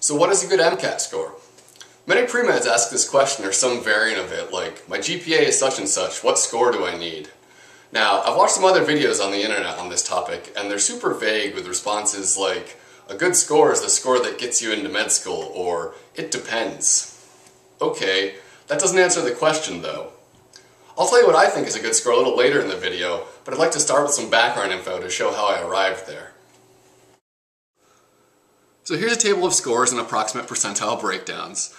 So what is a good MCAT score? Many pre-meds ask this question or some variant of it, like, my GPA is such and such, what score do I need? Now, I've watched some other videos on the internet on this topic, and they're super vague with responses like, a good score is the score that gets you into med school, or it depends. Okay, that doesn't answer the question though. I'll tell you what I think is a good score a little later in the video, but I'd like to start with some background info to show how I arrived there. So here's a table of scores and approximate percentile breakdowns.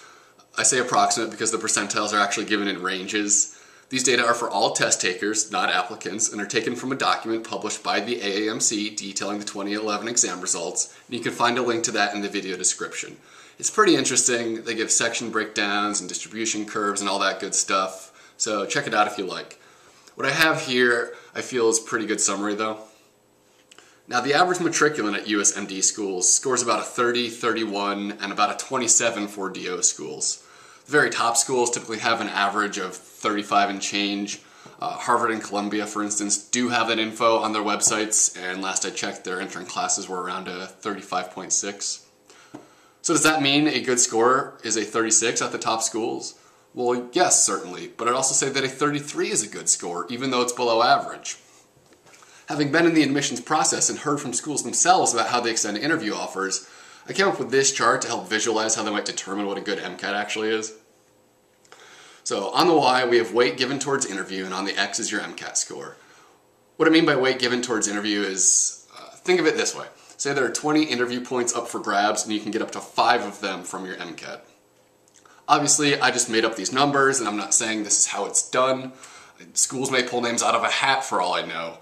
I say approximate because the percentiles are actually given in ranges. These data are for all test takers, not applicants, and are taken from a document published by the AAMC detailing the 2011 exam results, and you can find a link to that in the video description. It's pretty interesting. They give section breakdowns and distribution curves and all that good stuff, so check it out if you like. What I have here I feel is pretty good summary though. Now the average matriculant at USMD schools scores about a 30, 31, and about a 27 for DO schools. The very top schools typically have an average of 35 and change. Uh, Harvard and Columbia, for instance, do have that info on their websites, and last I checked, their entering classes were around a 35.6. So does that mean a good score is a 36 at the top schools? Well, yes, certainly, but I'd also say that a 33 is a good score, even though it's below average. Having been in the admissions process and heard from schools themselves about how they extend interview offers, I came up with this chart to help visualize how they might determine what a good MCAT actually is. So on the Y, we have weight given towards interview, and on the X is your MCAT score. What I mean by weight given towards interview is, uh, think of it this way. Say there are 20 interview points up for grabs, and you can get up to five of them from your MCAT. Obviously, I just made up these numbers, and I'm not saying this is how it's done. Schools may pull names out of a hat for all I know,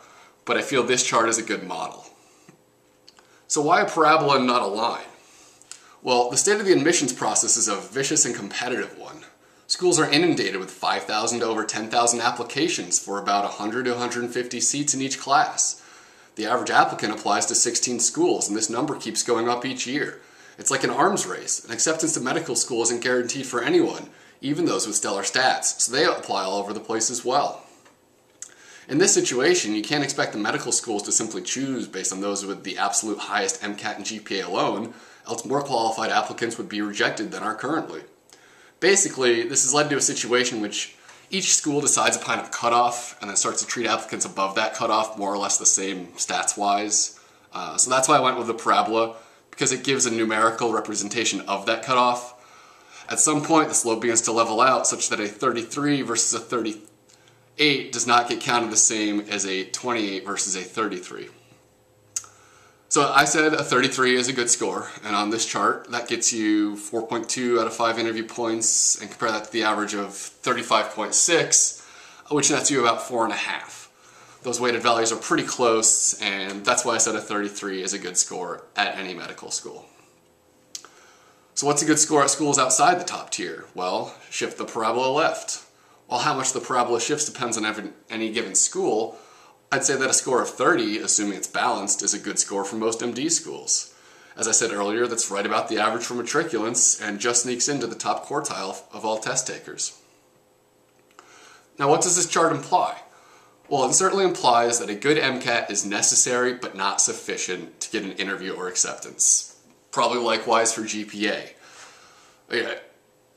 but I feel this chart is a good model. So why a parabola and not a line? Well, the state of the admissions process is a vicious and competitive one. Schools are inundated with 5,000 to over 10,000 applications for about 100 to 150 seats in each class. The average applicant applies to 16 schools, and this number keeps going up each year. It's like an arms race. An acceptance to medical school isn't guaranteed for anyone, even those with stellar stats, so they apply all over the place as well. In this situation, you can't expect the medical schools to simply choose based on those with the absolute highest MCAT and GPA alone, else more qualified applicants would be rejected than are currently. Basically, this has led to a situation which each school decides upon a cutoff and then starts to treat applicants above that cutoff more or less the same stats-wise. Uh, so that's why I went with the parabola, because it gives a numerical representation of that cutoff. At some point, the slope begins to level out such that a 33 versus a 30 8 does not get counted the same as a 28 versus a 33. So I said a 33 is a good score, and on this chart, that gets you 4.2 out of 5 interview points, and compare that to the average of 35.6, which nets you about 4.5. Those weighted values are pretty close, and that's why I said a 33 is a good score at any medical school. So what's a good score at schools outside the top tier? Well, shift the parabola left. While how much the parabola shifts depends on every, any given school, I'd say that a score of 30, assuming it's balanced, is a good score for most MD schools. As I said earlier, that's right about the average for matriculants and just sneaks into the top quartile of all test takers. Now what does this chart imply? Well, it certainly implies that a good MCAT is necessary but not sufficient to get an interview or acceptance. Probably likewise for GPA.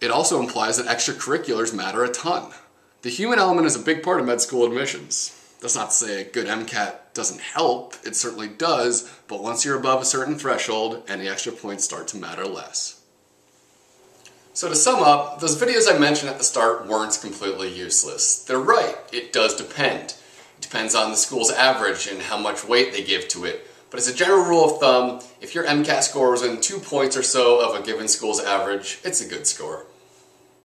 It also implies that extracurriculars matter a ton. The human element is a big part of med school admissions. That's not to say a good MCAT doesn't help, it certainly does, but once you're above a certain threshold, any extra points start to matter less. So to sum up, those videos I mentioned at the start weren't completely useless. They're right, it does depend. It depends on the school's average and how much weight they give to it, but as a general rule of thumb, if your MCAT score is within two points or so of a given school's average, it's a good score.